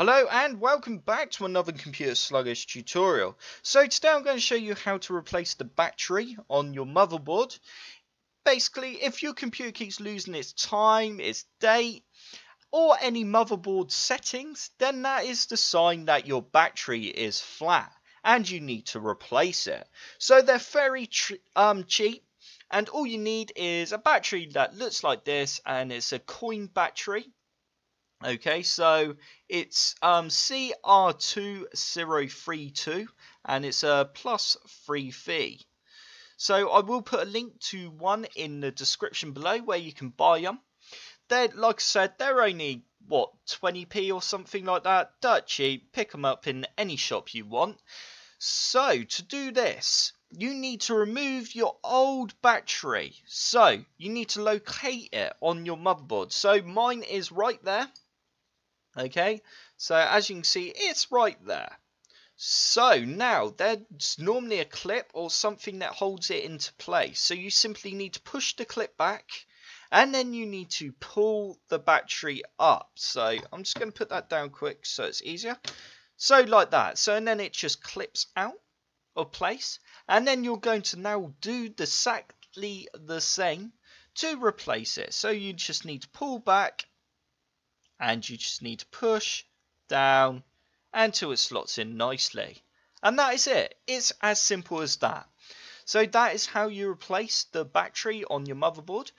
Hello and welcome back to another computer sluggish tutorial. So today I'm going to show you how to replace the battery on your motherboard. Basically if your computer keeps losing its time, its date or any motherboard settings then that is the sign that your battery is flat and you need to replace it. So they're very um, cheap and all you need is a battery that looks like this and it's a coin battery Okay, so it's um, CR2032 and it's a plus free fee. So I will put a link to one in the description below where you can buy them. They're, like I said, they're only, what, 20p or something like that. Dirt cheap, pick them up in any shop you want. So, to do this, you need to remove your old battery. So, you need to locate it on your motherboard. So, mine is right there. Okay, so as you can see, it's right there. So now there's normally a clip or something that holds it into place. So you simply need to push the clip back and then you need to pull the battery up. So I'm just going to put that down quick so it's easier. So like that. So and then it just clips out of place and then you're going to now do the exactly the same to replace it. So you just need to pull back and you just need to push down until it slots in nicely. And that is it. It's as simple as that. So that is how you replace the battery on your motherboard.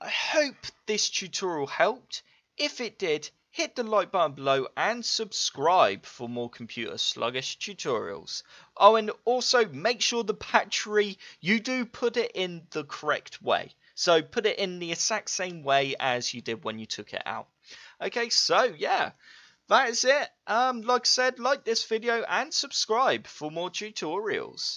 I hope this tutorial helped. If it did, hit the like button below and subscribe for more computer sluggish tutorials. Oh, and also make sure the battery, you do put it in the correct way. So put it in the exact same way as you did when you took it out. Okay, so yeah, that is it. Um, like I said, like this video and subscribe for more tutorials.